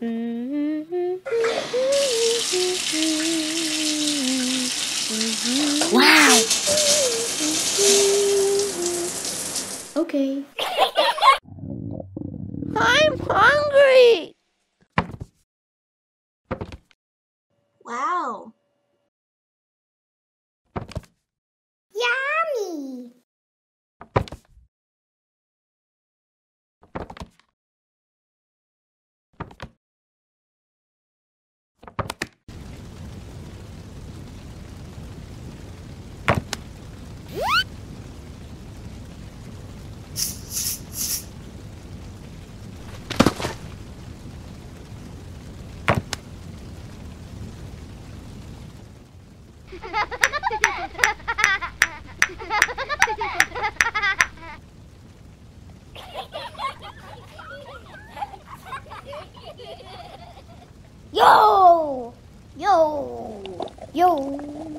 Mm-hmm. Wow. Okay. Yo! Yo! Yo!